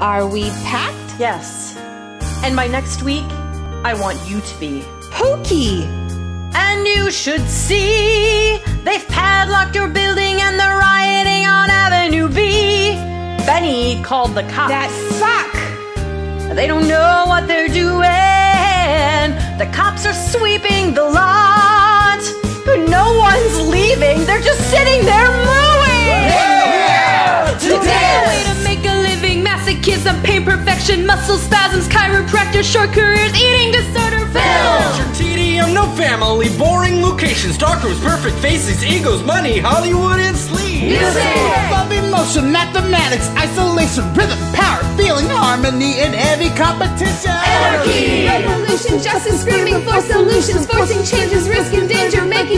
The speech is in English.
Are we packed? Yes. And by next week, I want you to be. Pookie. And you should see they've padlocked your building and they're rioting on Avenue B. Benny called the cops. That suck! They don't know what they're doing. The cops are sweeping the lot. But no one's leaving. They're just sitting there pain muscle spasms, chiropractor, short careers, eating disorder, film. Culture, tedium, no family, boring locations, dark rooms, perfect faces, egos, money, Hollywood, and sleep. Music, Love emotion, mathematics, isolation, rhythm, power, feeling, harmony in heavy competition. Revolution, justice, screaming for solutions, forcing changes, risking danger, making